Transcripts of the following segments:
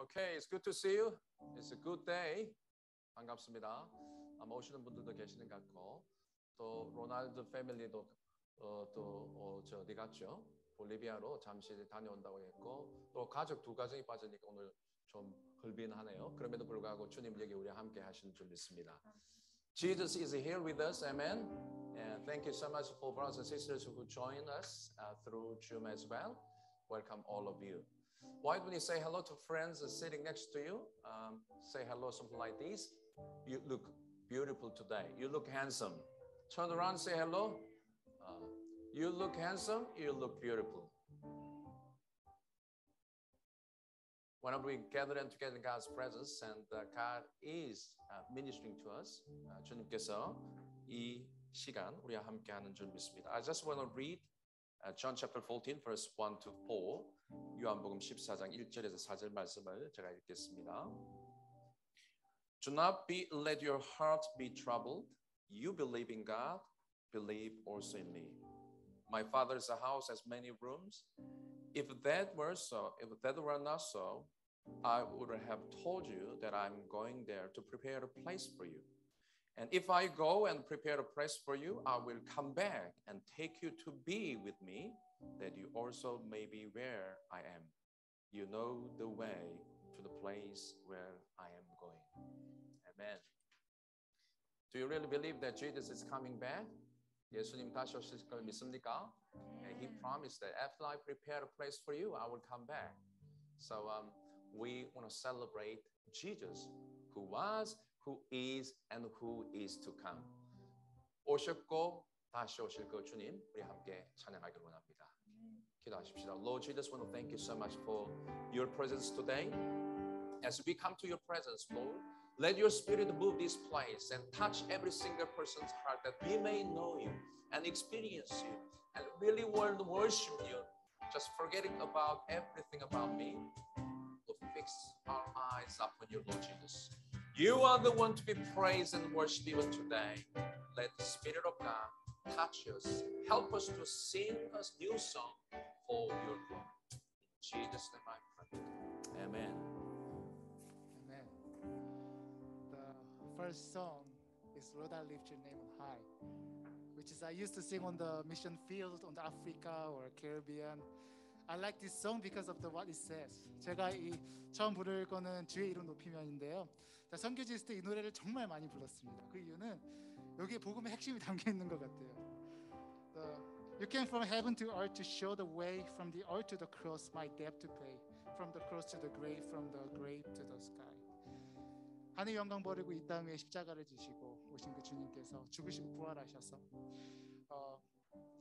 Okay, it's good to see you. It's a good day. 반갑습니다. 아마 오시는 분들도 계시는 것 같고 또 로날드 패밀리도 어, 또저 어디 갔죠? 볼리비아로 잠시 다녀온다고 했고 또 가족 두 가정이 빠지니까 오늘 좀 흘빈하네요. 그럼에도 불구하고 주님 여기 우리 함께 하시는 줄 믿습니다. Jesus is here with us. Amen. And thank you so much for brothers and sisters who join us uh, through Zoom as well. Welcome all of you. Why don't you say hello to friends sitting next to you? Um, say hello, something like this. You look beautiful today. You look handsome. Turn around, say hello. Uh, you look handsome. You look beautiful. Whenever we gather and together in God's presence, and uh, God is uh, ministering to us, uh, 주님께서 이 시간 우리와 함께하는 줄 믿습니다. I just want to read uh, John chapter 14, verse 1 to 4. 요한복음 14장 1절에서 4절 말씀을 제가 읽겠습니다. Do not be let your heart be troubled. You believe in God, believe also in me. My father's house has many rooms. If that were so, if that were not so, I would have told you that I'm going there to prepare a place for you. And if I go and prepare a place for you, I will come back and take you to be with me, that you also may be where I am. You know the way to the place where I am going. Amen. Do you really believe that Jesus is coming back? 예수님 다시 오실 걸 믿습니까? And he promised that after I prepare a place for you, I will come back. So um, we want to celebrate Jesus, who was, who is, and who is to come. 오셨고 다시 오실 그 주님, 우리 함께 찬양하기를 원합니다. 기도하십시다. Lord Jesus, want to thank you so much for your presence today. As we come to your presence, Lord, let your spirit move this place and touch every single person's heart that we may know you and experience you and really want to worship you. Just forgetting about everything about me. To fix our eyes upon you, Lord Jesus. You are the one to be praised and worshipped even today. Let the Spirit of God touch us. Help us to sing a new song for your glory. In Jesus' name I pray. Amen. Amen. The first song is Lord, I lift your name on high, which is I used to sing on the mission field on the Africa or Caribbean. I like this song because of the what it says. 제가 이 처음 부를 거는 주의 이름 높이면인데요. 자, 선교지 있을 때이 노래를 정말 많이 불렀습니다. 그 이유는 여기에 복음의 핵심이 담겨 있는 것 같아요. The, you came from heaven to earth to show the way from the earth to the cross, my debt to pay. From the cross to the grave, from the grave to the sky. 하늘 영광 버리고 이 땅에 십자가를 지시고 오신 그 주님께서 죽으시고 부활하셔서 어,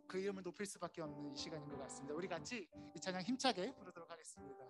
그 이름을 높일 수밖에 없는 이 시간인 것 같습니다. 우리 같이 이 찬양 힘차게 부르도록 하겠습니다.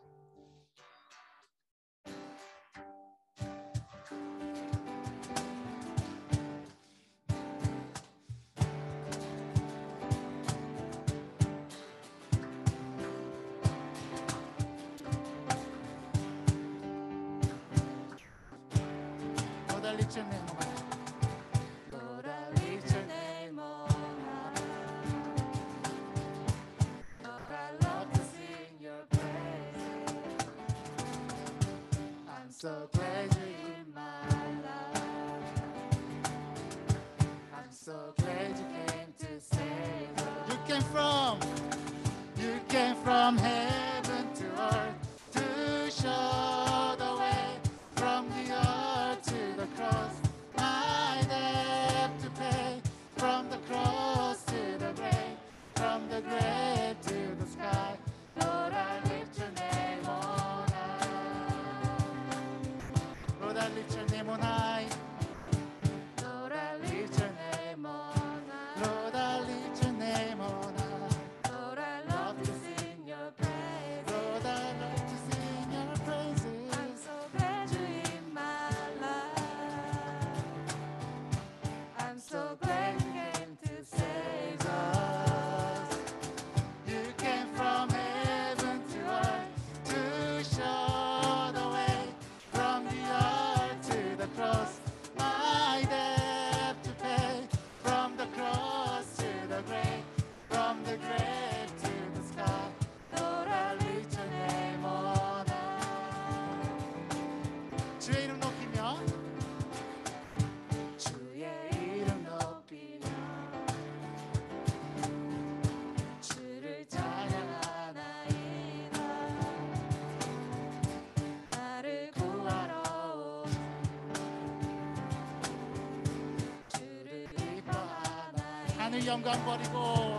William Gambari Gold.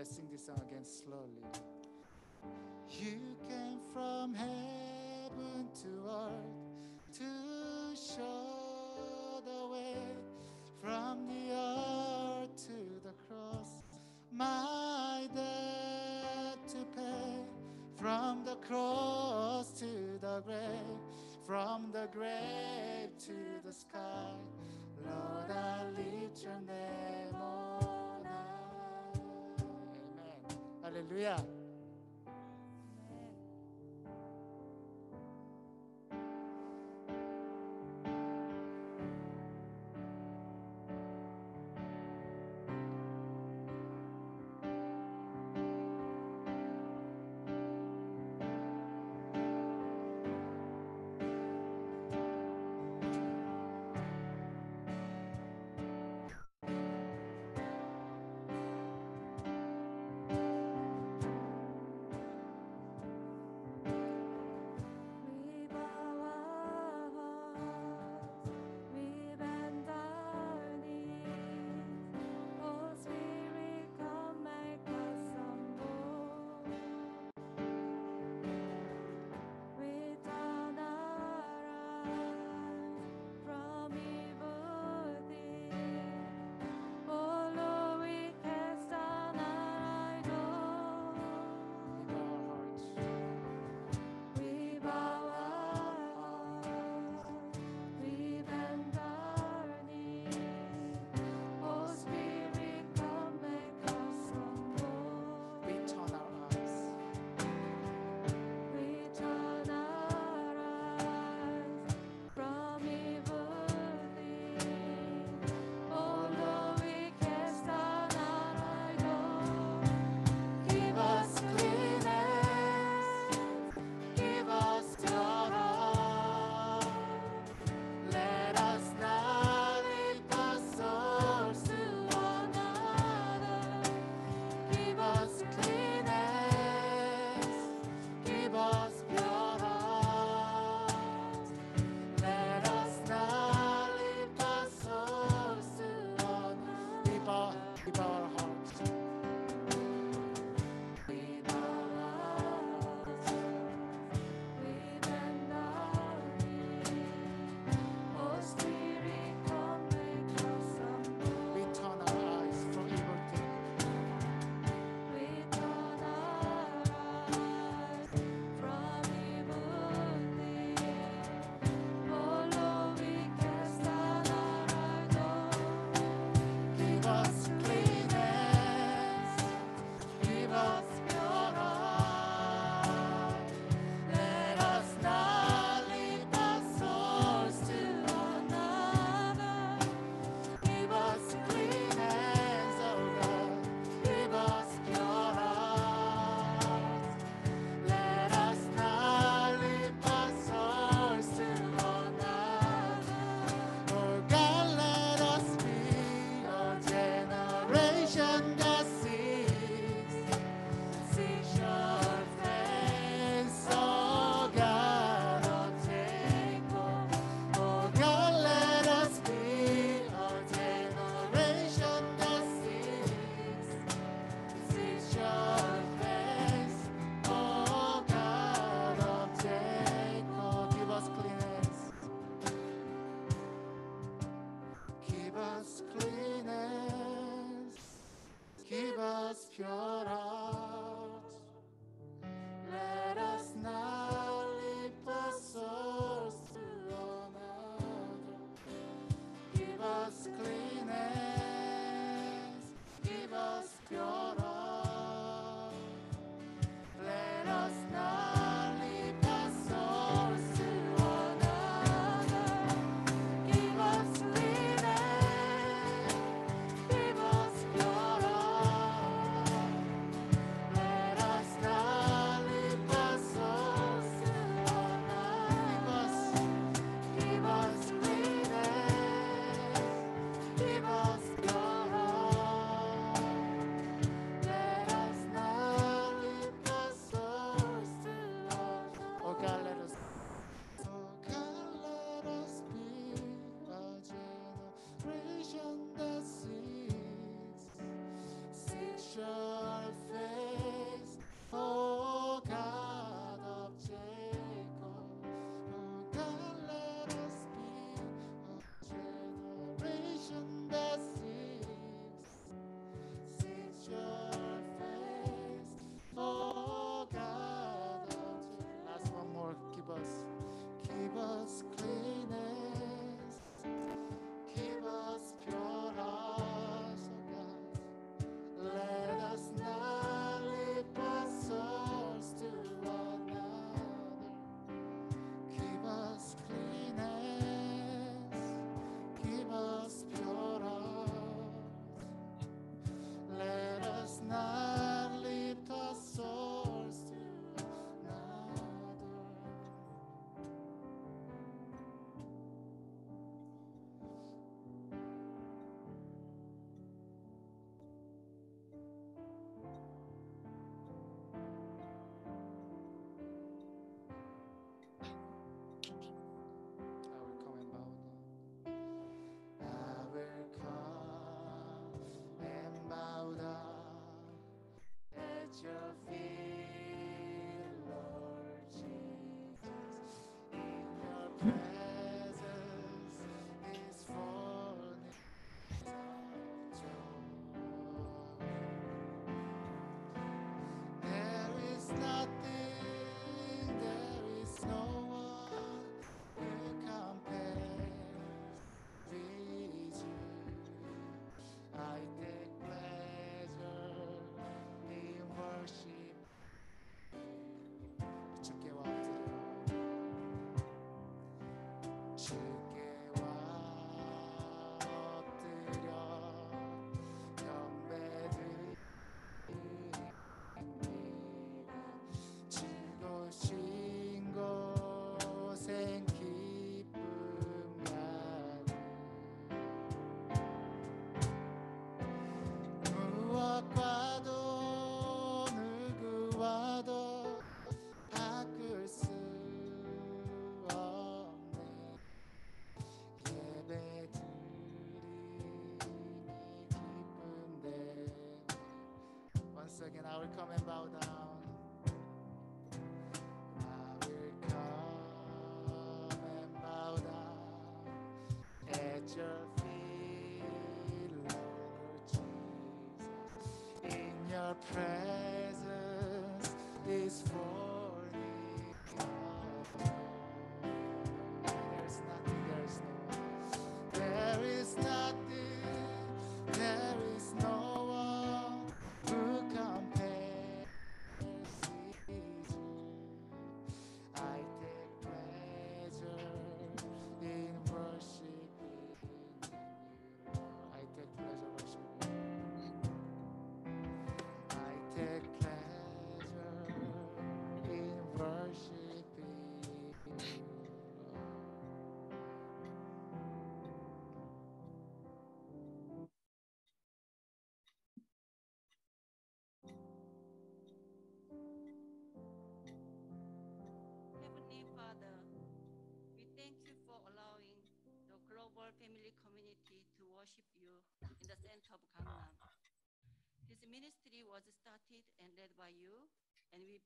Let's sing this song again slowly. You came from heaven to earth to show the way from the earth to the cross. My debt to pay from the cross to the grave, from the grave to the sky. Lord, I lift your name. Aleluya.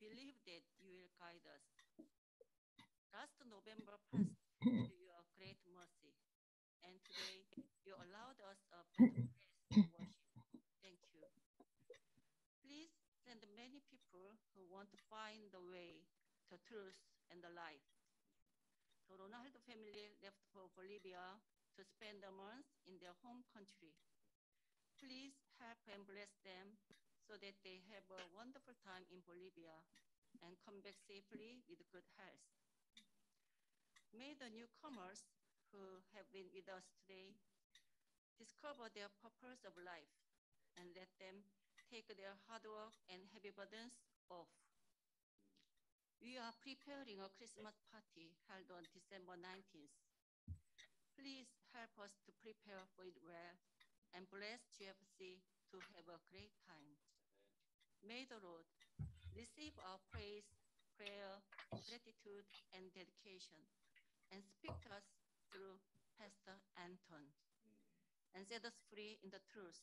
Believe that you will guide us. Last November passed to your great mercy, and today you allowed us a better place to worship. Thank you. Please send many people who want to find the way, the truth, and the life. The Ronaldo family left for Bolivia to spend a month in their home country. Please help and bless them so that they have a wonderful time in Bolivia and come back safely with good health. May the newcomers who have been with us today discover their purpose of life and let them take their hard work and heavy burdens off. We are preparing a Christmas party held on December 19th. Please help us to prepare for it well and bless GFC to have a great time. May the Lord receive our praise, prayer, gratitude, and dedication, and speak to us through Pastor Anton, and set us free in the truth.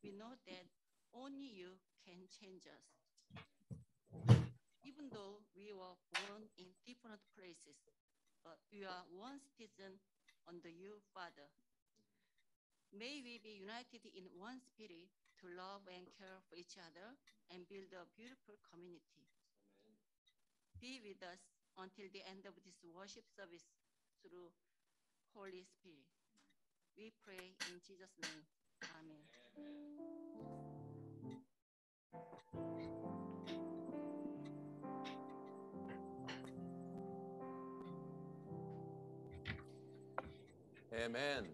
We know that only you can change us. Even though we were born in different places, but we are one citizen under you, Father. May we be united in one spirit to love and care for each other and build a beautiful community. Be with us until the end of this worship service through Holy Spirit. We pray in Jesus' name. Amen. Amen.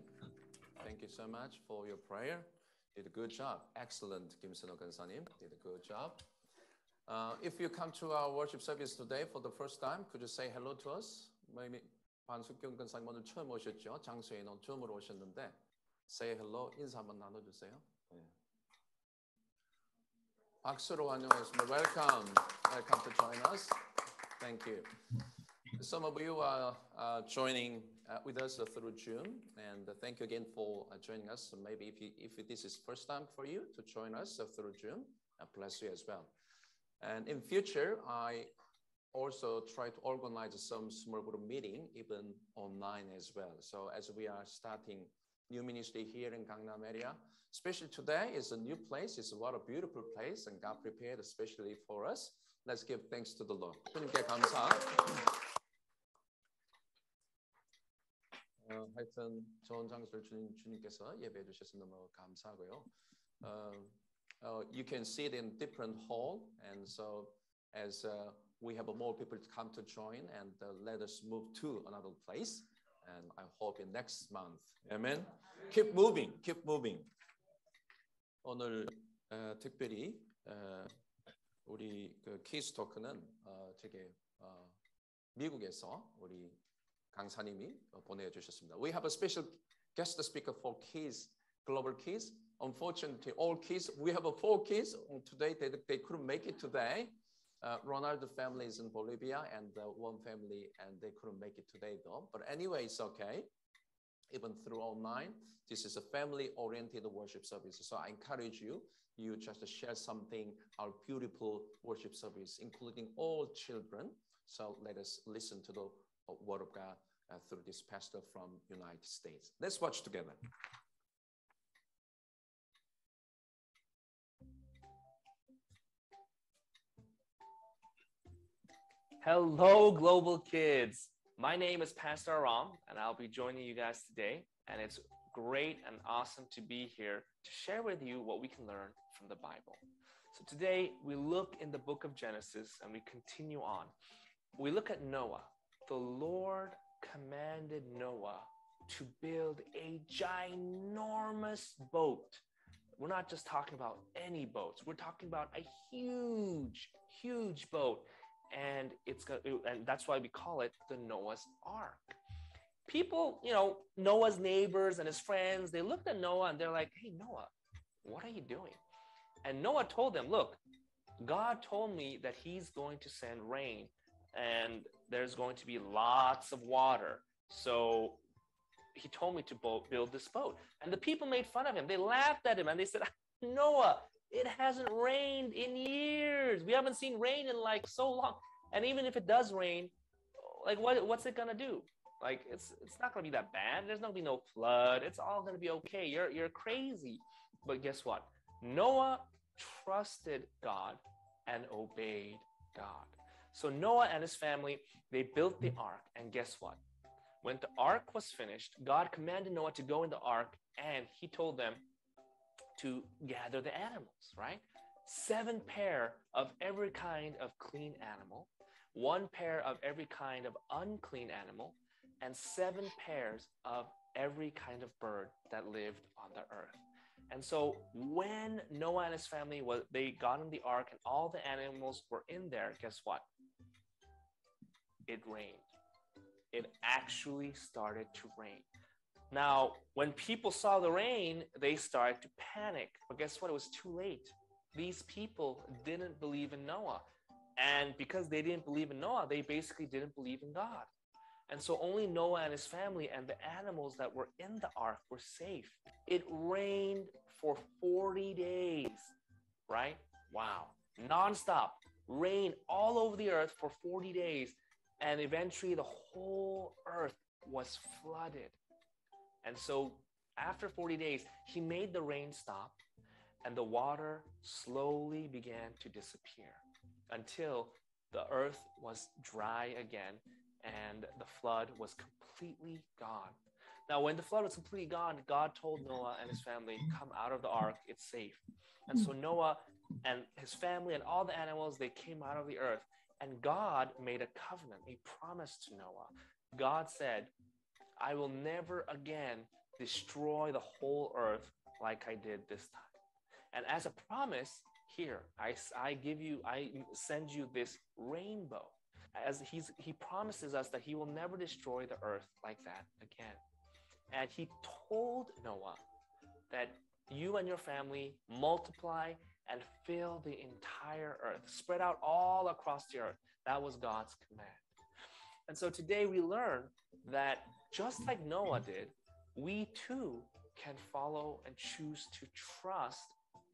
Thank you so much for your prayer Did a good job. Excellent, Kim Sino Gansanim. Did a good job. Uh, if you come to our worship service today for the first time, could you say hello to us? Maybe 반숙경 근사님 오늘 처음 오셨죠? 장수에는 처음으로 오셨는데 say hello 인사 한번 나눠주세요. 네. 박수로 환영하겠습니다. Welcome. Welcome to join us. Thank you. Some of you are uh, joining uh, with us through Zoom, and thank you again for uh, joining us. So maybe if, you, if this is first time for you to join us through Zoom, bless you as well. And in future, I also try to organize some small group meeting, even online as well. So as we are starting new ministry here in Gangnam area, especially today is a new place. It's a lot of beautiful place, and God prepared especially for us. Let's give thanks to the Lord. 어, 하여튼 좋은 장소를 주님, 주님께서 예배해 주셔서 너무 감사하고요. Uh, uh, you can see it in different hall, and so as uh, we have more people to come to join, and uh, let us move to another place. And I hope in next month. Amen. Keep moving. Keep moving. 오늘 어, 특별히 어, 우리 그 케이스 토크는 어, 되게 어, 미국에서 우리 강사님이 보내주셨습니다. We have a special guest speaker for kids, global kids. Unfortunately, all kids, we have four kids today. They, they couldn't make it today. Uh, Ronaldo family is in Bolivia and uh, one family and they couldn't make it today though. But anyway, it's okay. Even through online, this is a family-oriented worship service. So I encourage you, you just share something, our beautiful worship service, including all children. So let us listen to the word of God uh, through this pastor from United States. Let's watch together. Hello, global kids. My name is Pastor Aram, and I'll be joining you guys today. And it's great and awesome to be here to share with you what we can learn from the Bible. So today we look in the book of Genesis and we continue on. We look at Noah. The Lord commanded Noah to build a ginormous boat. We're not just talking about any boats. We're talking about a huge, huge boat and it's and that's why we call it the Noah's Ark. People, you know, Noah's neighbors and his friends, they looked at Noah and they're like, "Hey Noah, what are you doing?" And Noah told them, "Look, God told me that he's going to send rain and there's going to be lots of water. So he told me to build this boat." And the people made fun of him. They laughed at him and they said, "Noah, it hasn't rained in years. We haven't seen rain in like so long. And even if it does rain, like what, what's it gonna do? Like it's it's not gonna be that bad. There's not gonna be no flood. It's all gonna be okay. You're you're crazy. But guess what? Noah trusted God and obeyed God. So Noah and his family, they built the ark, and guess what? When the ark was finished, God commanded Noah to go in the ark, and he told them to gather the animals, right? Seven pair of every kind of clean animal, one pair of every kind of unclean animal, and seven pairs of every kind of bird that lived on the earth. And so when Noah and his family was they got in the ark and all the animals were in there, guess what? It rained. It actually started to rain. Now, when people saw the rain, they started to panic. But guess what? It was too late. These people didn't believe in Noah. And because they didn't believe in Noah, they basically didn't believe in God. And so only Noah and his family and the animals that were in the ark were safe. It rained for 40 days, right? Wow. Nonstop. Rain all over the earth for 40 days. And eventually the whole earth was flooded. And so after 40 days, he made the rain stop and the water slowly began to disappear until the earth was dry again and the flood was completely gone. Now, when the flood was completely gone, God told Noah and his family, Come out of the ark, it's safe. And so Noah and his family and all the animals, they came out of the earth. And God made a covenant, a promise to Noah. God said, I will never again destroy the whole earth like I did this time. And as a promise, here, I, I give you, I send you this rainbow as he's he promises us that he will never destroy the earth like that again. And he told Noah that you and your family multiply and fill the entire earth, spread out all across the earth. That was God's command. And so today we learn that just like Noah did, we too can follow and choose to trust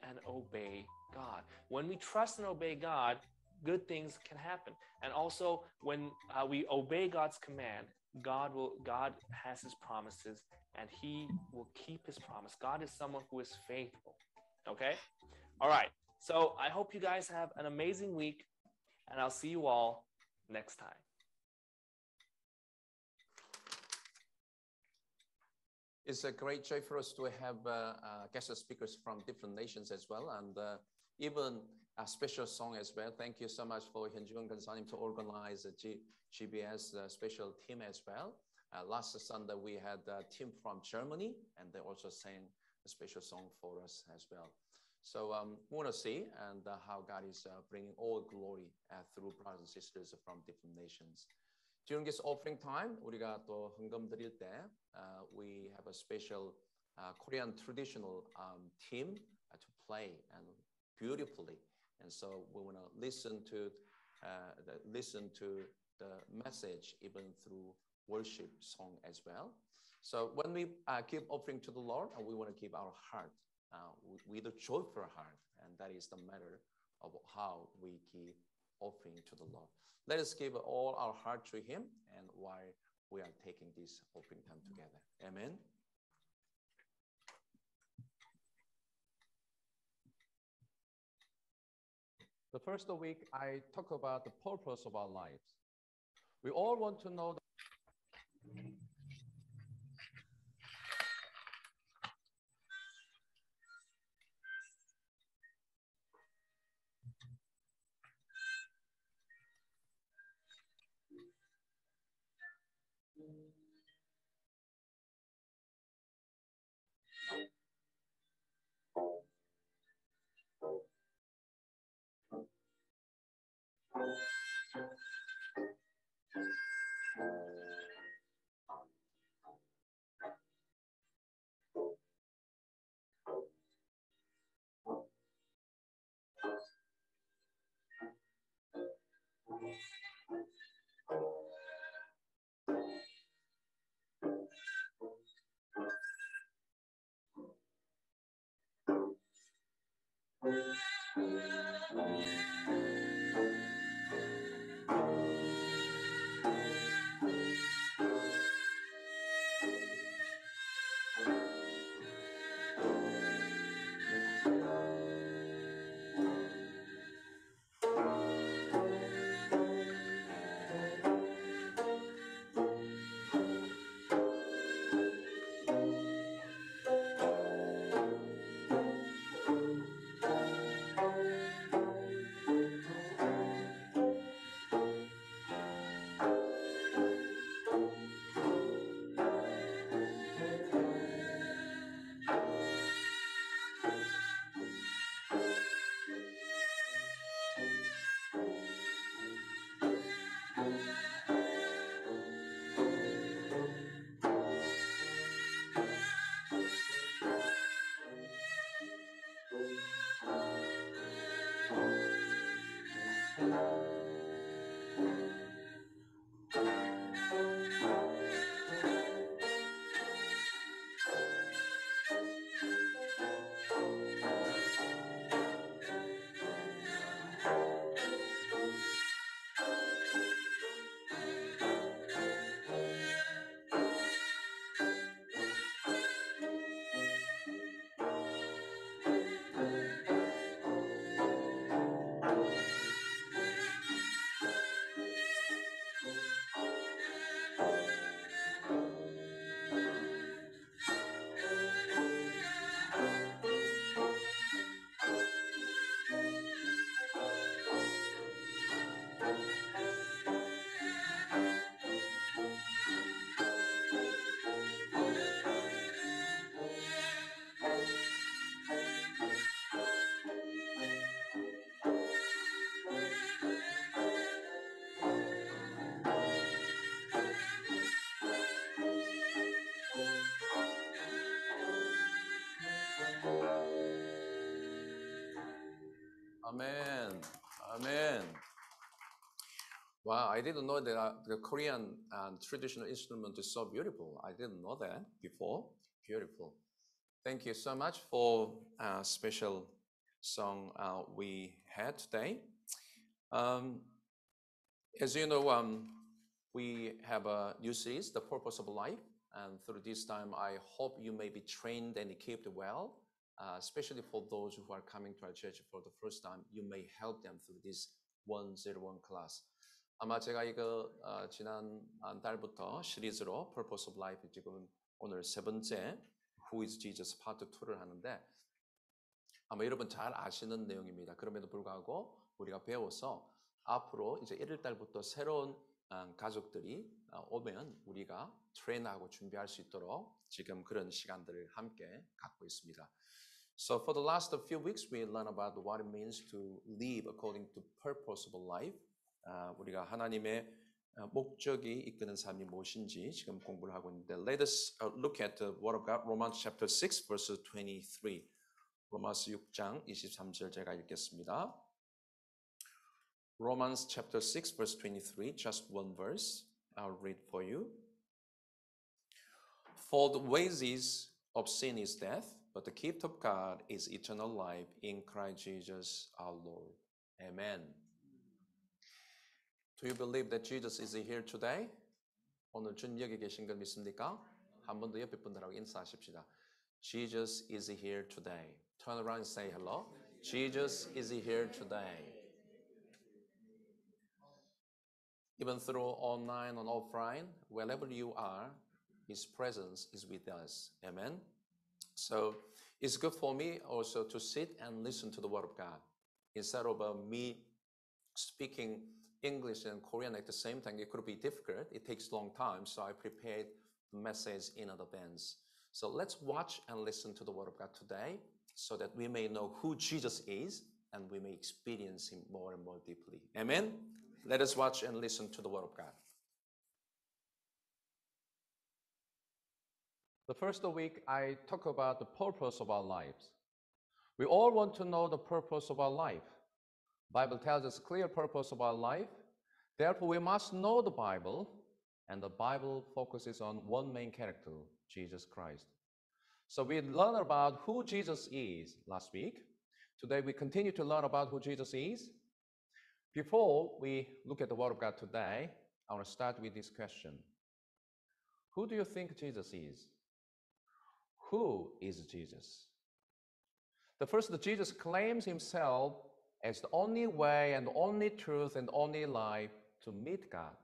and obey God. When we trust and obey God, good things can happen. And also, when uh, we obey God's command, God will God has His promises, and He will keep His promise. God is someone who is faithful. Okay, all right. So I hope you guys have an amazing week, and I'll see you all next time. It's a great joy for us to have uh, uh, guest speakers from different nations as well, and uh, even a special song as well. Thank you so much for Hyunjung Consortium to organize G- GBS uh, special team as well. Uh, last Sunday, we had a team from Germany, and they also sang a special song for us as well. So um, we want to see and uh, how God is uh, bringing all glory uh, through brothers and sisters from different nations. During this offering time, 우리가 또 헌금 드릴 때, uh, we have a special uh, Korean traditional um, team uh, to play and beautifully. And so we want to listen to uh, the, listen to the message even through worship song as well. So when we uh, give offering to the Lord, uh, we want to give our heart uh, with a joyful heart, and that is the matter of how we give offering to the Lord. Let us give all our heart to Him, and while we are taking this offering time together, Amen. The first week, I talk about the purpose of our lives. We all want to know. Amen. Wow, I didn't know that uh, the Korean uh, traditional instrument is so beautiful. I didn't know that before. Beautiful. Thank you so much for a special song uh, we had today. Um, as you know, um, we have a new series, The Purpose of Life. And through this time, I hope you may be trained and equipped well, uh, especially for those who are coming to our church for the first time. You may help them through this 101 class. 아마 제가 이거 어, 지난 한 달부터 시리즈로 Purpose of Life 지금 오늘 세 번째 Who is Jesus 파트 2를 하는데 아마 여러분 잘 아시는 내용입니다. 그럼에도 불구하고 우리가 배워서 앞으로 이제 1월 달부터 새로운 어, 가족들이 어, 오면 우리가 트레인하고 준비할 수 있도록 지금 그런 시간들을 함께 갖고 있습니다. So for the last few weeks, we learn about what it means to live according to purpose of life. 우리가 하나님의 목적이 이끄는 삶이 무엇인지 지금 공부를 하고 있는데 Let us uh, look at the Word of God, Romans chapter 6, verse 23. 로마서 6장 23절 제가 읽겠습니다. Romans chapter 6 verse 23, just one verse. I'll read for you. For the wages of sin is death, but the gift of God is eternal life in Christ Jesus our Lord. Amen. Do you believe that Jesus is here today? 오늘 주님 여기 계신 걸 믿습니까? 한 번 더 옆에 분들하고 인사하십시다. Jesus is here today. Turn around and say hello. Jesus is here today. Even through online and offline, wherever you are, His presence is with us. Amen. So it's good for me also to sit and listen to the Word of God instead of uh, me speaking English and Korean at the same time. It could be difficult. It takes long time, so I prepared the message in advance. So let's watch and listen to the Word of God today, so that we may know who Jesus is and we may experience Him more and more deeply. Amen. Let us watch and listen to the Word of God. The first week, I talk about the purpose of our lives. We all want to know the purpose of our life. Bible tells us clear purpose of our life. Therefore, we must know the Bible, and the Bible focuses on one main character, Jesus Christ. So we learned about who Jesus is last week. Today, we continue to learn about who Jesus is. Before we look at the Word of God today, I want to start with this question Who do you think Jesus is? Who is Jesus? The first, Jesus claims himself as the only way and the only truth and only life to meet God.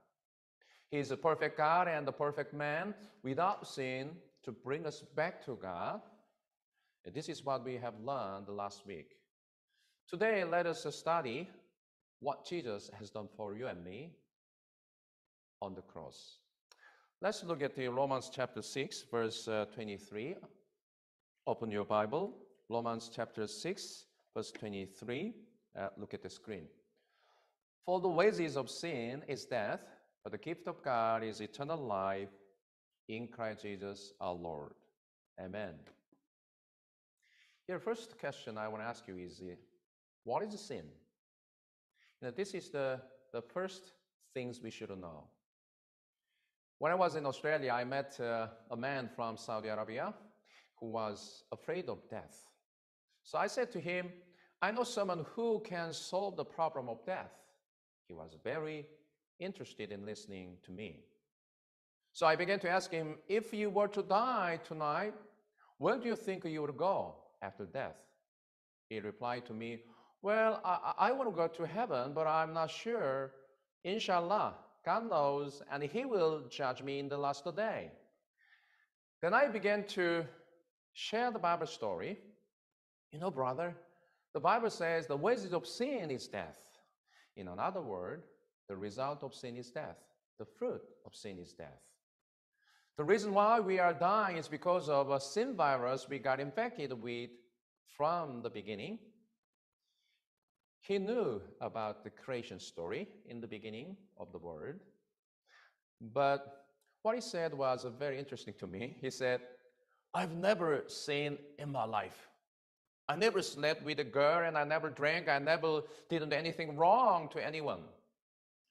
He is a perfect God and a perfect man without sin to bring us back to God. And this is what we have learned last week. Today, let us study what Jesus has done for you and me on the cross. Let's look at the Romans chapter 6, verse uh, 23. Open your Bible. Romans chapter 6, verse 23. Uh, look at the screen. For the wages of sin is death, but the gift of God is eternal life in Christ Jesus our Lord. Amen. Here, first question I want to ask you is uh, what is sin? You know, this is the, the first things we should know. When I was in Australia, I met uh, a man from Saudi Arabia who was afraid of death. So I said to him, I know someone who can solve the problem of death. He was very interested in listening to me. So I began to ask him, if you were to die tonight, where do you think you would go after death? He replied to me, Well, I, I want to go to heaven, but I'm not sure. Inshallah, God knows, and He will judge me in the last day. Then I began to share the Bible story. You know, brother, the Bible says the wages of sin is death. In another word, the result of sin is death. The fruit of sin is death. The reason why we are dying is because of a sin virus we got infected with from the beginning. He knew about the creation story in the beginning of the world. But what he said was very interesting to me. He said, I've never seen in my life I never slept with a girl and I never drank. I never did anything wrong to anyone.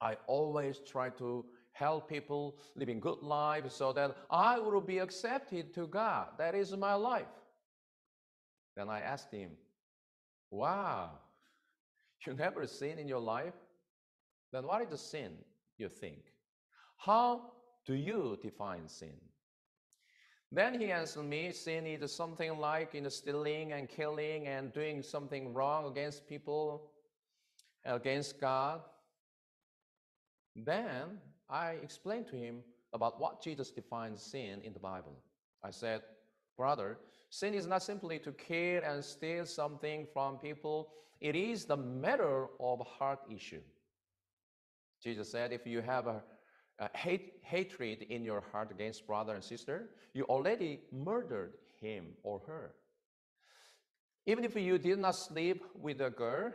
I always try to help people living good life so that I will be accepted to God. That is my life. Then I asked him, Wow, you never sin in your life? Then what is the sin you think? How do you define sin? Then he answered me, sin is something like in stealing and killing and doing something wrong against people, against God. Then I explained to him about what Jesus defines sin in the Bible. I said, Brother, sin is not simply to kill and steal something from people, it is the matter of heart issue. Jesus said, if you have a, a hate, hatred in your heart against brother and sister, you already murdered him or her. Even if you did not sleep with a girl,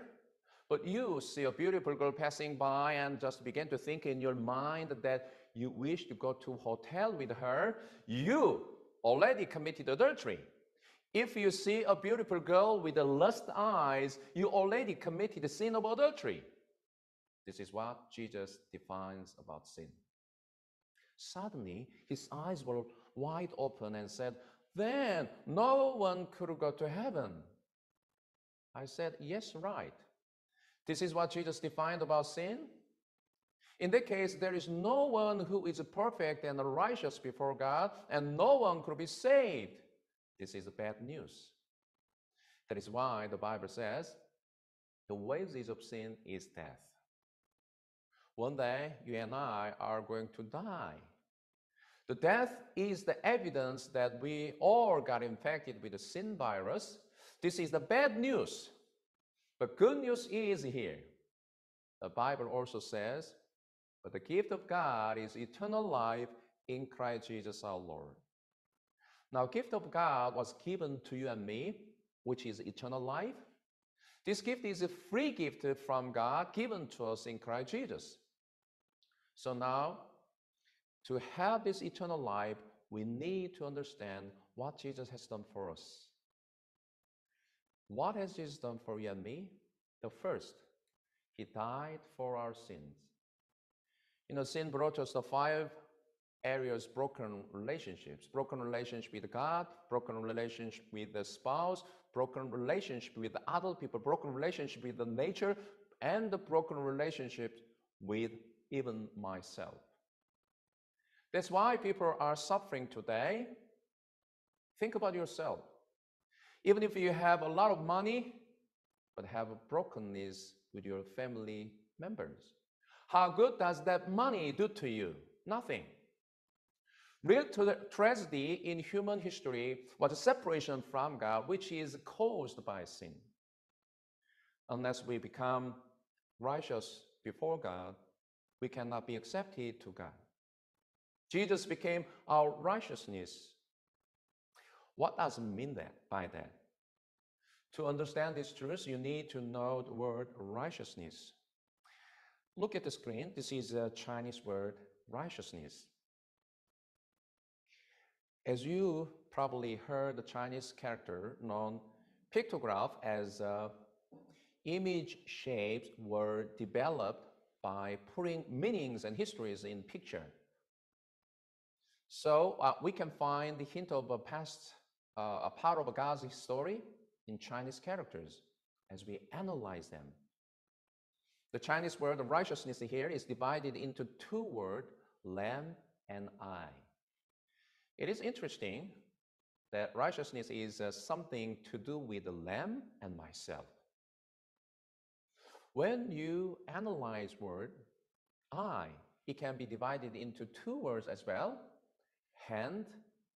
but you see a beautiful girl passing by and just begin to think in your mind that you wish to go to hotel with her, you already committed adultery. If you see a beautiful girl with lust eyes, you already committed the sin of adultery. This is what Jesus defines about sin. Suddenly, his eyes were wide open and said, Then no one could go to heaven. I said, Yes, right. This is what Jesus defined about sin. In that case, there is no one who is perfect and righteous before God, and no one could be saved. This is bad news. That is why the Bible says the wages of sin is death. One day, you and I are going to die. The death is the evidence that we all got infected with the sin virus. This is the bad news. But good news is here. The Bible also says, but the gift of God is eternal life in Christ Jesus our Lord. Now, gift of God was given to you and me, which is eternal life. This gift is a free gift from God given to us in Christ Jesus. So now, to have this eternal life, we need to understand what Jesus has done for us. What has Jesus done for you and me? The first, He died for our sins. You know, sin brought us the five areas broken relationships broken relationship with God, broken relationship with the spouse, broken relationship with other people, broken relationship with the nature, and the broken relationship with even myself. That's why people are suffering today. Think about yourself. Even if you have a lot of money, but have brokenness with your family members, how good does that money do to you? Nothing. Real tragedy in human history was a separation from God, which is caused by sin. Unless we become righteous before God, we cannot be accepted to God. Jesus became our righteousness. What does it mean that by that? To understand this truth, you need to know the word righteousness. Look at the screen. This is a Chinese word, righteousness. As you probably heard the Chinese character known pictograph as uh, image shapes were developed by putting meanings and histories in picture. So uh, we can find the hint of a past, uh, a part of God's story in Chinese characters as we analyze them. The Chinese word of righteousness here is divided into two words, lamb and I. It is interesting that righteousness is uh, something to do with the lamb and myself. When you analyze word I, it can be divided into two words as well, hand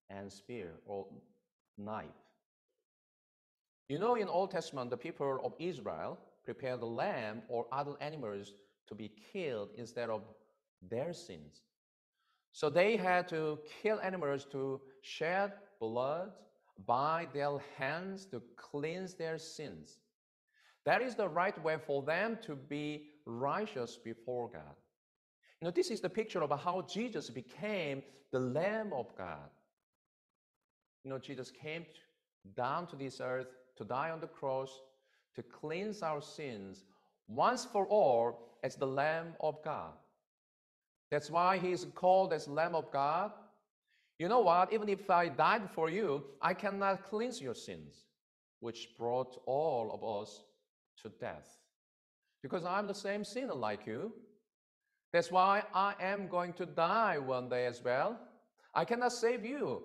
and spear or knife. You know, in Old Testament, the people of Israel prepared the lamb or other animals to be killed instead of their sins. So they had to kill animals to shed blood by their hands to cleanse their sins. That is the right way for them to be righteous before God. You know, this is the picture of how Jesus became the Lamb of God. You know, Jesus came down to this earth to die on the cross to cleanse our sins once for all as the Lamb of God. That's why he is called as Lamb of God. You know what? Even if I died for you, I cannot cleanse your sins, which brought all of us to death. Because I'm the same sinner like you. That's why I am going to die one day as well. I cannot save you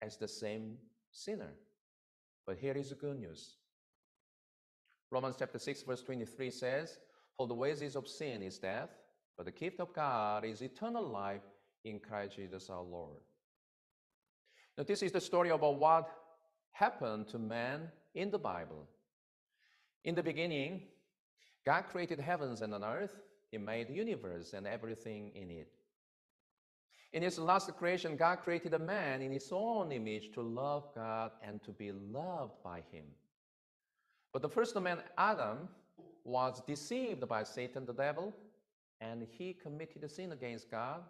as the same sinner. But here is the good news. Romans chapter 6, verse 23 says, For the wages of sin is death, but the gift of God is eternal life in Christ Jesus our Lord. Now, this is the story about what happened to man in the Bible. In the beginning, God created heavens and an earth. He made the universe and everything in it. In his last creation, God created a man in his own image to love God and to be loved by him. But the first man, Adam, was deceived by Satan the devil and he committed a sin against God.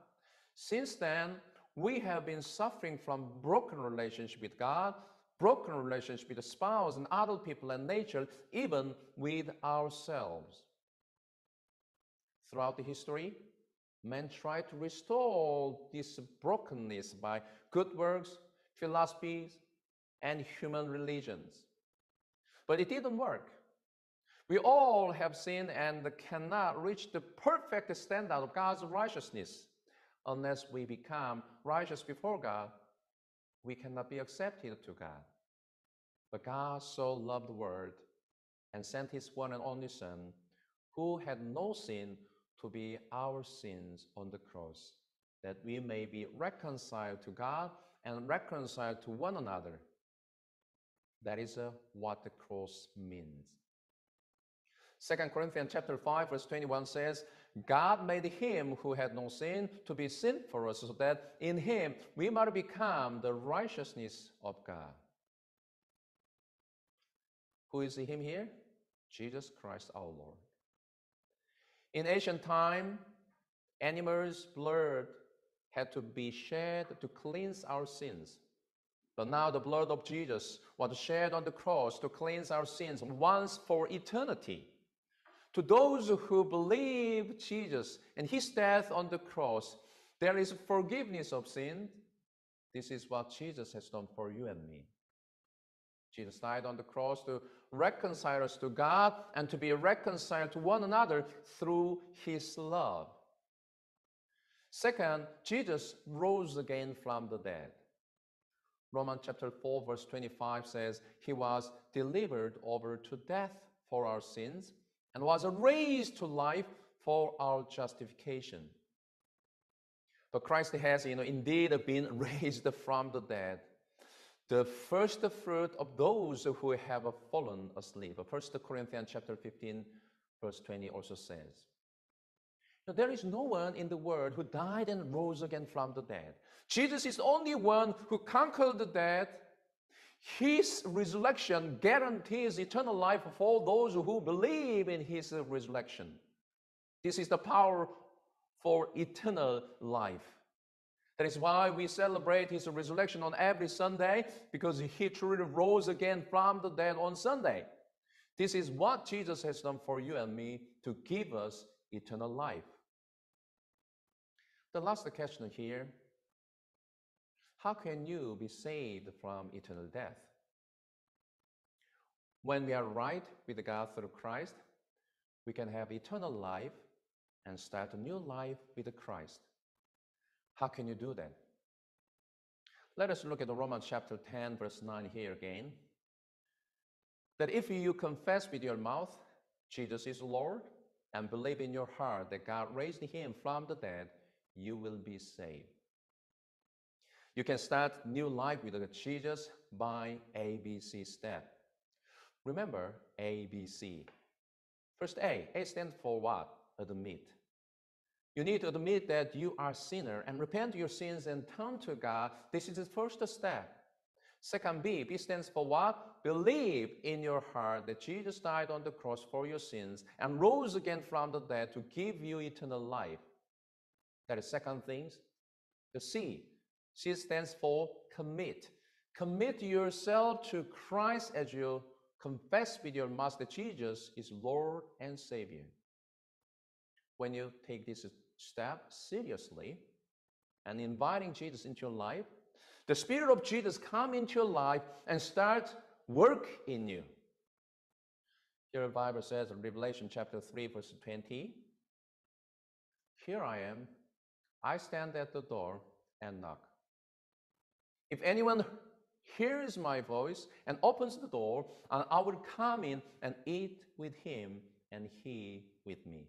Since then, we have been suffering from broken relationship with God, broken relationship with the spouse and other people and nature, even with ourselves. Throughout the history, men tried to restore this brokenness by good works, philosophies, and human religions. But it didn't work. We all have sinned and cannot reach the perfect standard of God's righteousness. Unless we become righteous before God, we cannot be accepted to God. But God so loved the world and sent his one and only Son, who had no sin, to be our sins on the cross, that we may be reconciled to God and reconciled to one another. That is uh, what the cross means. Second Corinthians chapter 5 verse 21 says, God made him who had no sin to be sin for us so that in him we might become the righteousness of God. Who is him here? Jesus Christ our Lord. In ancient time, animals' blood had to be shed to cleanse our sins. But now the blood of Jesus was shed on the cross to cleanse our sins once for eternity. To those who believe Jesus and his death on the cross, there is forgiveness of sin. This is what Jesus has done for you and me. Jesus died on the cross to reconcile us to God and to be reconciled to one another through his love. Second, Jesus rose again from the dead. Romans chapter 4, verse 25 says, He was delivered over to death for our sins and was raised to life for our justification. But Christ has, you know, indeed been raised from the dead, the first fruit of those who have fallen asleep. 1 Corinthians chapter 15, verse 20 also says. There is no one in the world who died and rose again from the dead. Jesus is the only one who conquered the death his resurrection guarantees eternal life for those who believe in his resurrection. This is the power for eternal life. That is why we celebrate his resurrection on every Sunday because he truly rose again from the dead on Sunday. This is what Jesus has done for you and me to give us eternal life. The last question here how can you be saved from eternal death? When we are right with God through Christ, we can have eternal life and start a new life with Christ. How can you do that? Let us look at the Romans chapter 10, verse 9 here again. That if you confess with your mouth Jesus is Lord and believe in your heart that God raised him from the dead, you will be saved. You can start new life with Jesus by ABC step. Remember ABC. First A. A stands for what? Admit. You need to admit that you are a sinner and repent your sins and turn to God. This is the first step. Second B. B stands for what? Believe in your heart that Jesus died on the cross for your sins and rose again from the dead to give you eternal life. That is second things. The C. C stands for commit. Commit yourself to Christ as you confess with your mouth that Jesus is Lord and Savior. When you take this step seriously and inviting Jesus into your life, the Spirit of Jesus come into your life and start work in you. Here the Bible says in Revelation chapter 3, verse 20, Here I am, I stand at the door and knock. If anyone hears my voice and opens the door, and I will come in and eat with him and he with me.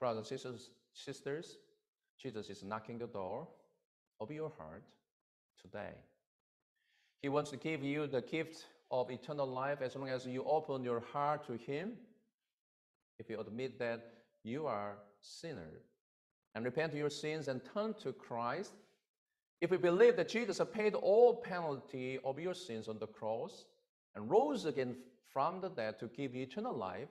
Brothers and sisters, sisters, Jesus is knocking the door of your heart today. He wants to give you the gift of eternal life as long as you open your heart to Him. If you admit that you are sinner and repent of your sins and turn to Christ, if you believe that Jesus paid all penalty of your sins on the cross and rose again from the dead to give you eternal life,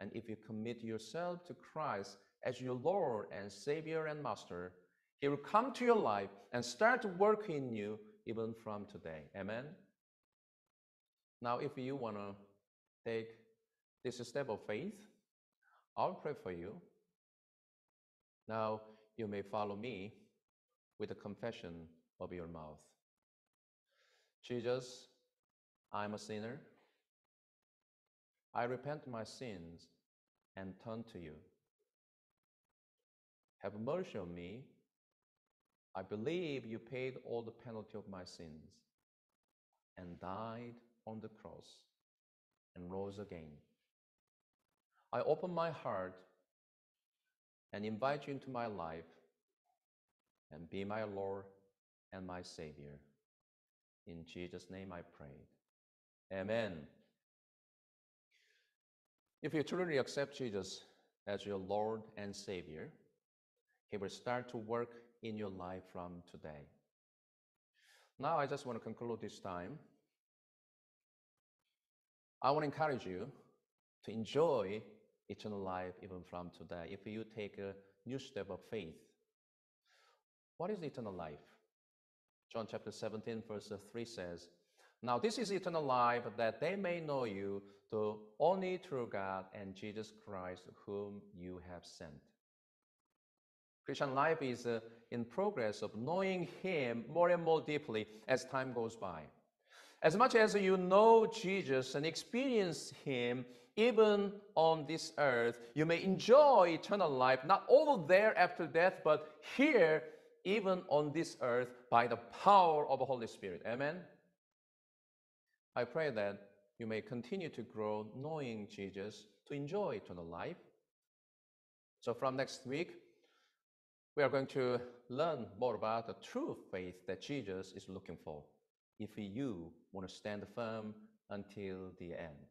and if you commit yourself to Christ as your Lord and Savior and Master, He will come to your life and start to work in you even from today. Amen. Now, if you want to take this step of faith, I'll pray for you. Now, you may follow me with the confession of your mouth. Jesus, I'm a sinner. I repent my sins and turn to you. Have mercy on me. I believe you paid all the penalty of my sins and died on the cross and rose again. I open my heart and invite you into my life and be my Lord and my Savior. In Jesus' name I pray. Amen. If you truly accept Jesus as your Lord and Savior, He will start to work in your life from today. Now, I just want to conclude this time. I want to encourage you to enjoy eternal life even from today if you take a new step of faith. What is eternal life? John chapter 17, verse 3 says, Now this is eternal life, that they may know you, the only true God, and Jesus Christ, whom you have sent. Christian life is uh, in progress of knowing Him more and more deeply as time goes by. As much as you know Jesus and experience Him, even on this earth, you may enjoy eternal life, not over there after death, but here even on this earth by the power of the Holy Spirit. Amen. I pray that you may continue to grow knowing Jesus to enjoy eternal life. So, from next week, we are going to learn more about the true faith that Jesus is looking for if you want to stand firm until the end.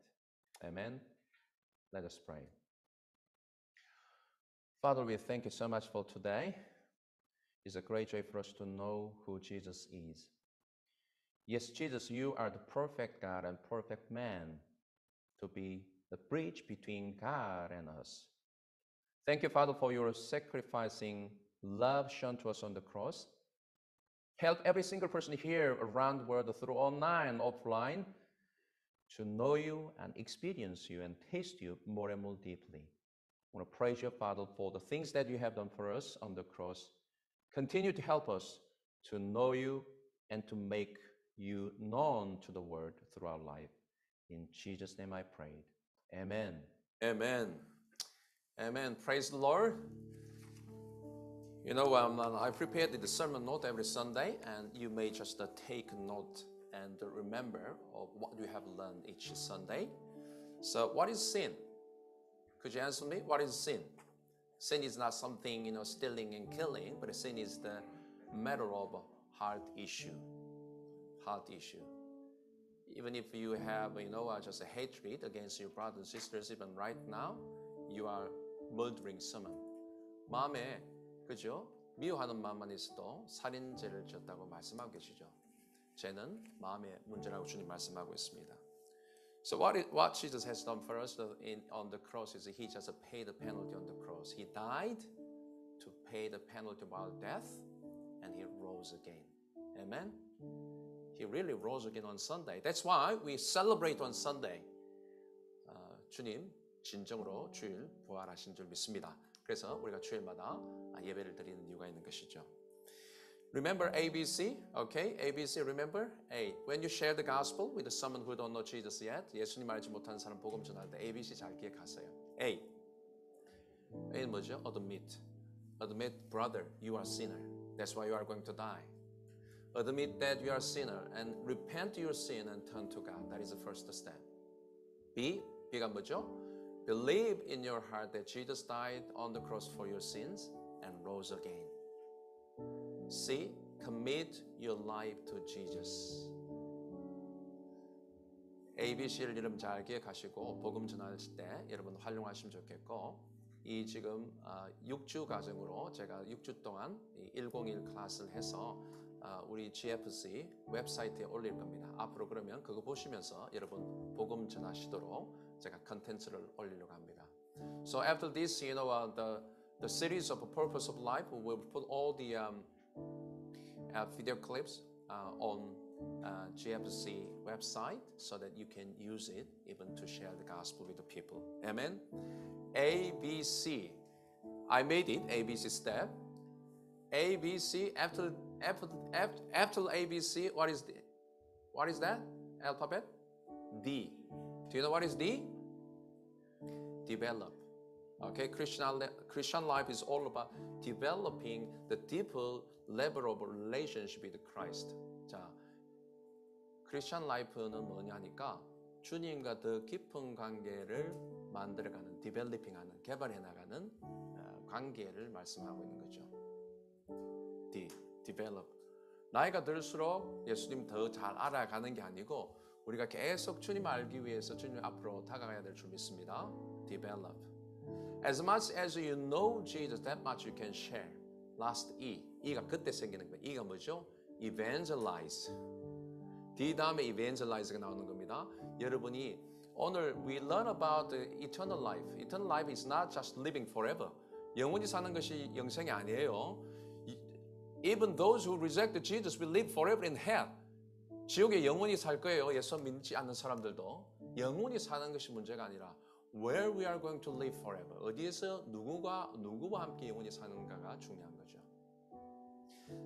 Amen. Let us pray. Father, we thank you so much for today. It's a great way for us to know who Jesus is. Yes, Jesus, you are the perfect God and perfect man to be the bridge between God and us. Thank you, Father, for your sacrificing love shown to us on the cross. Help every single person here around the world through online, offline, to know you and experience you and taste you more and more deeply. I want to praise you, Father, for the things that you have done for us on the cross Continue to help us to know you and to make you known to the world through our life. In Jesus' name I prayed. Amen. Amen. Amen. Praise the Lord. You know, um, I prepared the sermon note every Sunday, and you may just uh, take note and remember of what you have learned each Sunday. So, what is sin? Could you answer me? What is sin? Sin is not something, you know, stealing and killing, but sin is the matter of heart issue. Heart issue. Even if you have, you know, uh, just a hatred against your brothers and sisters, even right now, you are murdering someone. 마음에, 그죠? 미워하는 마음만 있어도 살인죄를 지었다고 말씀하고 계시죠. 죄는 마음의 문제라고 주님 말씀하고 있습니다. So what, it, what Jesus has done for us in, on the cross is he just paid the penalty on the cross. He died to pay the penalty of our death, and he rose again. Amen. He really rose again on Sunday. That's why we celebrate on Sunday. 어, 주님 진정으로 주일 부활하신 줄 믿습니다. 그래서 우리가 주일마다 예배를 드리는 이유가 있는 것이죠. Remember ABC? Okay, ABC. Remember? A. When you share the gospel with someone who don't know Jesus yet, 예수님 알지 못하는 사람 복음 전할 때 ABC 잘 기억하세요. A. A는 뭐죠? Admit. Admit, brother, you are sinner. That's why you are going to die. Admit that you are sinner and repent your sin and turn to God. That is the first step. B. B가 뭐죠? Believe in your heart that Jesus died on the cross for your sins and rose again. C. Commit your life to Jesus. ABC를 이름 잘 기억하시고 복음 전하실 때 여러분 활용하시면 좋겠고 이 지금 6주 과정으로 제가 6주 동안 101 클래스를 해서 우리 GFC 웹사이트에 올릴 겁니다. 앞으로 그러면 그거 보시면서 여러분 복음 전하시도록 제가 컨텐츠를 올리려고 합니다. So after this, you know, uh, the the series of purpose of life, we will put all the um, uh, video clips uh, on uh, GFC website so that you can use it even to share the gospel with the people. Amen. A, B, C. I made it. A, B, C step. A, B, C. After after after, after A, B, C. What is the what is that alphabet? D. Do you know what is D? Develop. Okay, Christian Christian life is all about developing the deeper level of relationship with Christ. 자, 크리스천 라이프는 뭐냐니까 주님과 더 깊은 관계를 만들어가는, 디벨리핑하는, 개발해 나가는 관계를 말씀하고 있는 거죠. D, develop. 나이가 들수록 예수님 더 잘 알아가는 게 아니고 우리가 계속 주님 알기 위해서 주님 앞으로 다가가야 될 줄 믿습니다. Develop. As much as you know Jesus, that much you can share. Last E. E가 그때 생기는 거예요. E가 뭐죠? Evangelize. D 다음에 evangelize가 나오는 겁니다. 여러분이 오늘 we learn about the eternal life. Eternal life is not just living forever. 영원히 사는 것이 영생이 아니에요. Even those who reject Jesus will live forever in hell. 지옥에 영원히 살 거예요. 예수 믿지 않는 사람들도 영원히 사는 것이 문제가 아니라 where we are going to live forever. 어디에서 누구가 누구와 함께 영원히 사는가가 중요한 거죠.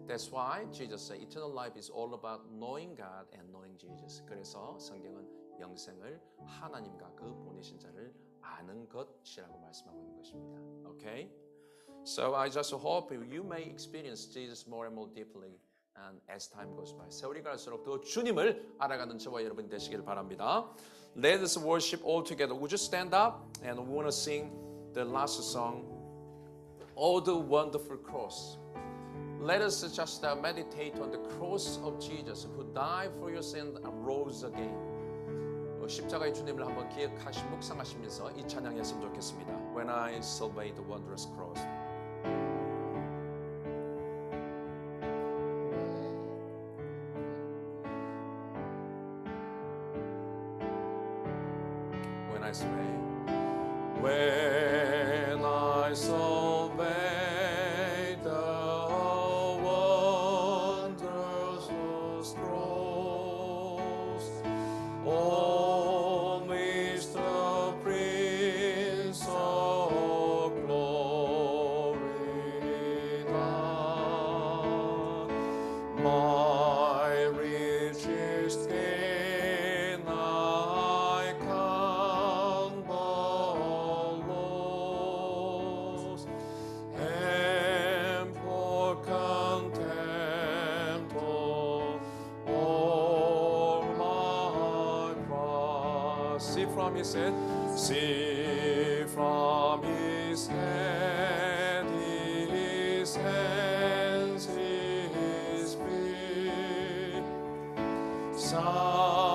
That's why Jesus said eternal life is all about knowing God and knowing Jesus. 그래서 성경은 영생을 하나님과 그 보내신 자를 아는 것이라고 말씀하고 있는 것입니다. Okay? So I just hope you may experience Jesus more and more deeply and as time goes by. 세월이 갈수록 더 주님을 알아가는 저와 여러분 되시길 바랍니다. Let us worship all together. Would you stand up and we want to sing the last song, Oh the Wonderful Cross. Let us just uh, meditate on the cross of Jesus who died for your sin and rose again. 어, 십자가의 주님을 한번 기억하시 묵상하시면서 이 찬양했으면 좋겠습니다. When I survey the wondrous cross. See from his see from his his hands, his feet. Sorrow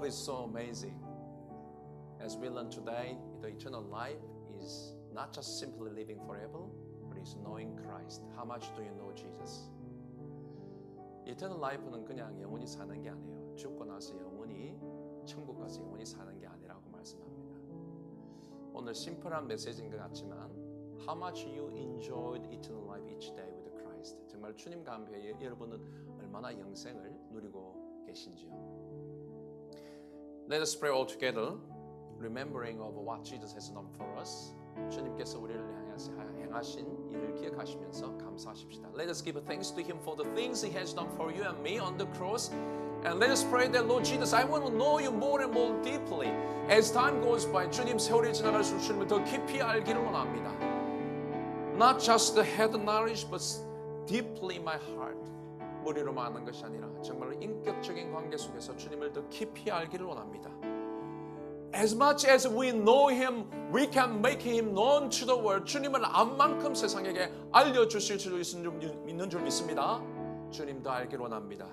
Love is so amazing. As we learn today, the eternal life is not just simply living forever, but is knowing Christ. How much do you know Jesus? Eternal life는 그냥 영원히 사는 게 아니에요. 죽고 나서 영원히 천국 가서 영원히 사는 게 아니라고 말씀합니다. 오늘 심플한 메시지인 것 같지만 How much you enjoyed eternal life each day with Christ. 정말 주님과 함께 여러분은 얼마나 영생을 누리고 계신지요. Let us pray all together, remembering of what Jesus has done for us. 주님께서 우리를 향해서 행하신 일을 기억하시면서 감사하십시다. Let us give thanks to Him for the things He has done for you and me on the cross. And let us pray that Lord Jesus, I want to know you more and more deeply. As time goes by, 주님 세월이 지나갈수록 주님을 더 깊이 알기를 원합니다. Not just the head knowledge, but deeply in my heart. 머리로만 아는 것이 아니라 정말로 인격적인 관계 속에서 주님을 더 깊이 알기를 원합니다. As much as we know Him, we can make Him known to the world. 주님을 안 만큼 세상에게 알려주실 수 있는 줄, 믿습니다. 주님 더 알기를 원합니다.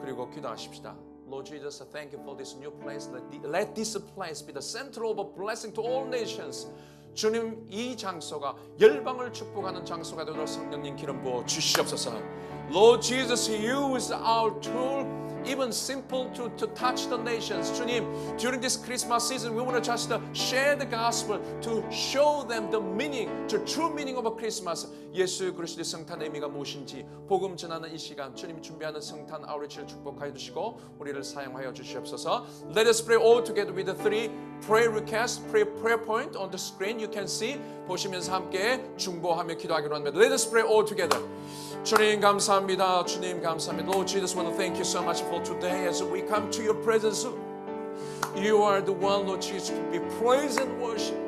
그리고 기도하십시다. Lord Jesus, thank you for this new place. Let this place be the center of a blessing to all nations. 주님, 이 장소가 열방을 축복하는 장소가 되도록 성령님 기름 부어 주시옵소서. Lord Jesus, use our tool, even simple to, to touch the nations. 주님, during this Christmas season, we want to just uh, share the gospel to show them the meaning, the true meaning of a Christmas. 예수 그리스도의 성탄의 의미가 무엇인지 복음 전하는 이 시간 주님이 준비하는 성탄 아우리치를 축복하여 주시고 우리를 사용하여 주시옵소서. Let us pray all together with the three prayer requests, prayer, prayer point on the screen. You can see 보시면서 함께 중보하며 기도하기로 합니다. Let us pray all together. 주님 감사합니다. 주님 감사합니다. Lord Jesus, want to thank you so much for today as we come to your presence. You are the one, Lord Jesus, to be praised and worshiped.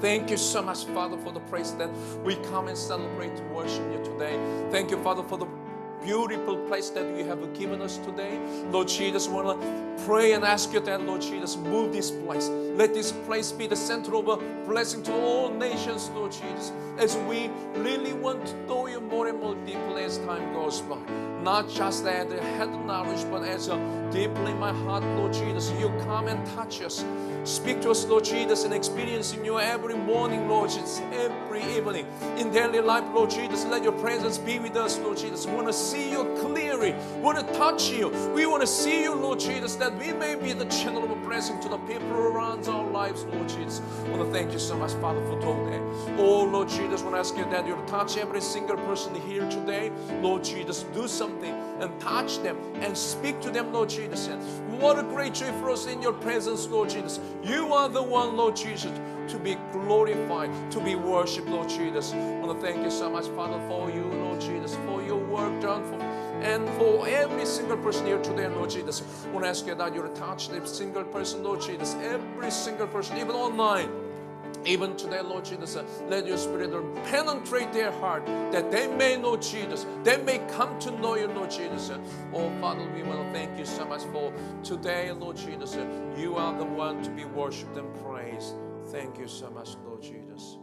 Thank you so much, Father, for the praise that we come and celebrate to worship you today. Thank you, Father, for the beautiful place that you have given us today. Lord Jesus, we want to pray and ask you that, Lord Jesus, move this place. Let this place be the center of a blessing to all nations, Lord Jesus, as we really want to know you more and more deeply as time goes by. Not just at the head knowledge, but as a deeply in my heart, Lord Jesus, you come and touch us. Speak to us, Lord Jesus, and experiencing you every morning, Lord Jesus, every evening. In daily life, Lord Jesus, let your presence be with us, Lord Jesus. We want to see you clearly. We want to touch you. We want to see you, Lord Jesus, that we may be the channel of a blessing to the people around our lives, Lord Jesus. I want to thank you so much, Father, for today. Oh, Lord Jesus, I want to ask you that you touch every single person here today. Lord Jesus, do something and touch them and speak to them, Lord Jesus. And what a great joy for us in your presence, Lord Jesus. You are the one, Lord Jesus, to be glorified, to be worshipped, Lord Jesus. I want to thank you so much, Father, for you, Lord Jesus, for your work done for and for every single person here today, Lord Jesus. To ask you that you touch every single person, Lord Jesus, every single person, even online. Even today, Lord Jesus, uh, let your spirit penetrate their heart that they may know Jesus. They may come to know you, Lord Jesus. Oh, Father, we want to thank you so much for today, Lord Jesus. You are the one to be worshipped and praised. Thank you so much, Lord Jesus.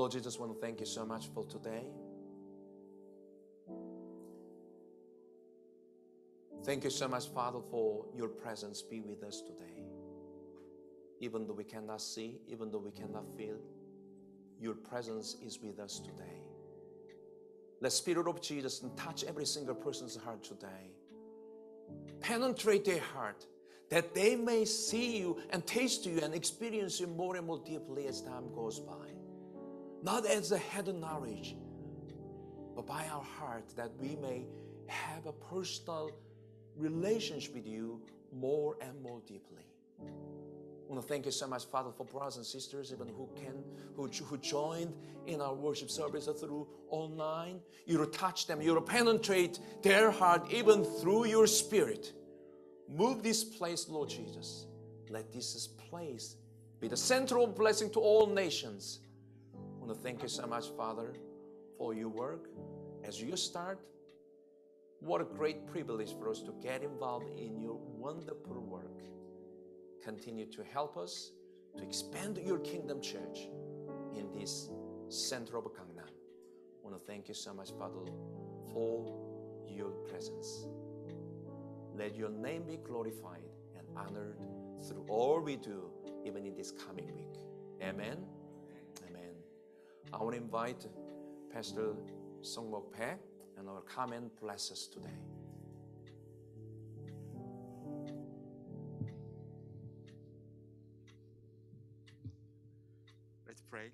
Lord Jesus, I want to thank you so much for today. Thank you so much, Father, for your presence be with us today. Even though we cannot see, even though we cannot feel, your presence is with us today. Let Spirit of Jesus touch every single person's heart today. Penetrate their heart that they may see you and taste you and experience you more and more deeply as time goes by. Not as a head knowledge, but by our heart that we may have a personal relationship with you more and more deeply. I want to thank you so much, Father, for brothers and sisters, even who can, who, who joined in our worship service through online. You touch them, you penetrate their heart even through your spirit. Move this place, Lord Jesus. Let this place be the central blessing to all nations. I want to thank you so much, Father, for your work. As you start, what a great privilege for us to get involved in your wonderful work. Continue to help us to expand your kingdom church in this center of Gangnam. I want to thank you so much, Father, for your presence. Let your name be glorified and honored through all we do, even in this coming week. Amen. Amen. I want to invite Pastor Song Mok Pae and our comment bless us today. Let's pray.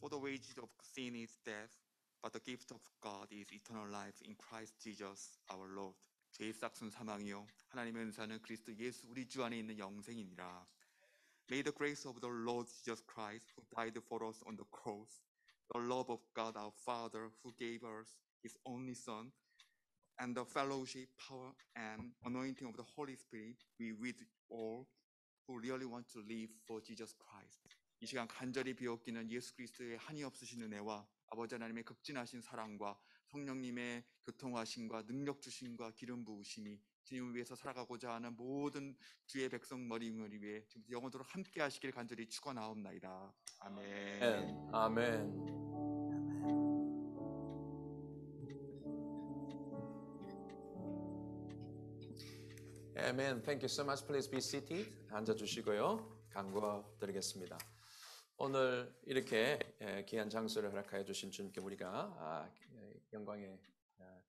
For the wages of sin is death, but the gift of God is eternal life in Christ Jesus our Lord. 죄의 싹은 사망이요 하나님의 은사는 그리스도 예수 우리 주 안에 있는 영생이니라. May the grace of the Lord Jesus Christ, who died for us on the cross, the love of God our Father, who gave us His only Son, and the fellowship, power, and anointing of the Holy Spirit be with all who really want to live for Jesus Christ. 이 시간 간절히 비었기는 예수 그리스도의 한이 없으신 은혜와 아버지 하나님의 극진하신 사랑과 성령님의 교통하심과 능력 주심과 기름 부으심이 주님을 위해서 살아가고자 하는 모든 주의 백성 머리머리 위해 지금 영원토록 함께 하시길 간절히 축원하옵나이다. 아멘. Amen. Amen. Amen. Thank you so much. Please be seated. 앉아 주시고요. 간구 드리겠습니다. 오늘 이렇게 예, 귀한 장소를 허락하여 주신 주님께 우리가 아, 예, 영광의 아,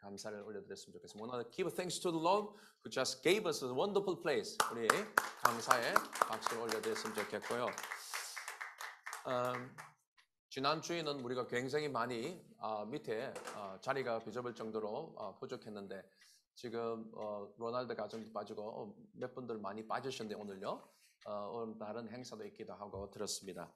감사를 올려드렸으면 좋겠습니다. 오늘 give thanks to the Lord who just gave us a wonderful place. 우리 감사의 박수를 올려드렸으면 좋겠고요. 음, 지난 주에는 우리가 굉장히 많이 아, 밑에 아, 자리가 비좁을 정도로 아, 부족했는데 지금 어, 로날드 가정도 빠지고 어, 몇 분들 많이 빠지셨는데 오늘요 어, 오늘 다른 행사도 있기도 하고 들었습니다.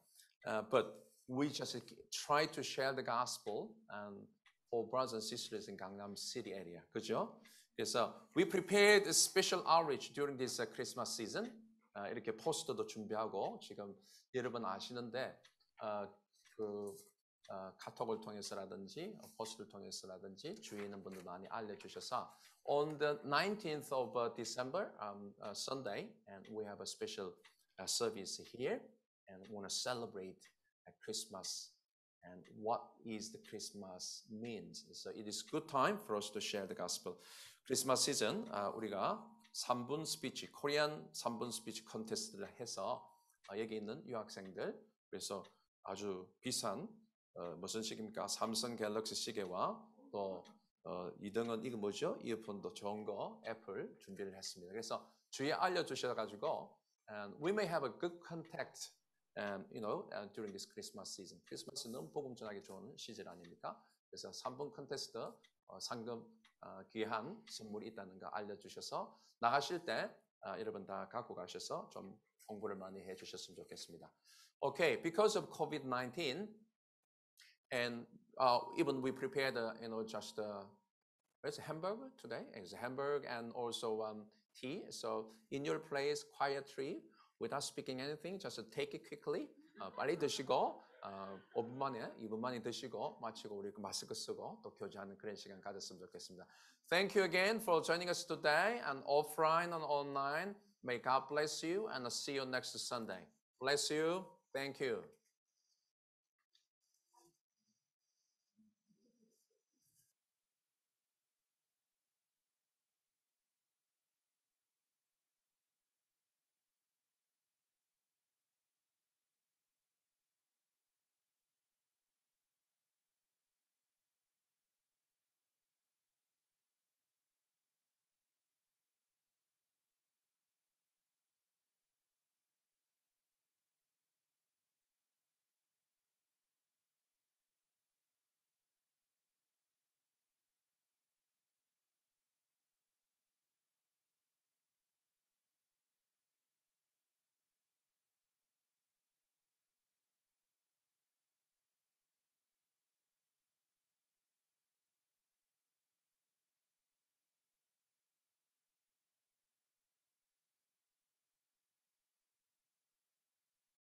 But we just try to share the gospel and for brothers and sisters in Gangnam City area. 그죠? 그래서 we prepared a special outreach during this uh, Christmas season. 아, 이렇게 포스터도 준비하고 지금 여러분 아시는데 어, 그 어, 카톡을 통해서라든지 어, 포스트를 통해서라든지 주위에 있는 분들 많이 알려주셔서 on the 19th of uh, December, um, uh, Sunday, and we have a special uh, service here, and want to celebrate uh, Christmas and what is the Christmas means. So it is good time for us to share the gospel. 크리스마스 시즌 아, 우리가 3분 스피치, 코리안 3분 스피치 컨테스트를 해서 아, 여기 있는 유학생들 그래서 아주 비싼 어, 무슨 시계입니까? 삼성 갤럭시 시계와 또 어, 2등은 이거 뭐죠? 이어폰도 좋은 거 애플 준비를 했습니다. 그래서 주위에 알려주셔 가지고 and we may have a good contact and you know and during this Christmas season. 크리스마스는 복음 전하기 좋은 시즌 아닙니까? 그래서 3분 컨테스트 어, 상금 어, 귀한 선물이 있다는 거 알려주셔서 나가실 때 아, 여러분 다 갖고 가셔서 좀 공부를 많이 해주셨으면 좋겠습니다. Okay, because of COVID-19, and uh, even we prepared, uh, you know, just uh, it's hamburger today. It's hamburger and also um, tea. So in your place, quietly, without speaking anything, just take it quickly. 어, 빨리 드시고 어, 5분 만에, 2분 만에 드시고 마치고 우리 그 마스크 쓰고 또 교제하는 그런 시간 가졌으면 좋겠습니다. Thank you again for joining us today and offline and online. May God bless you and see you next Sunday. Bless you. Thank you.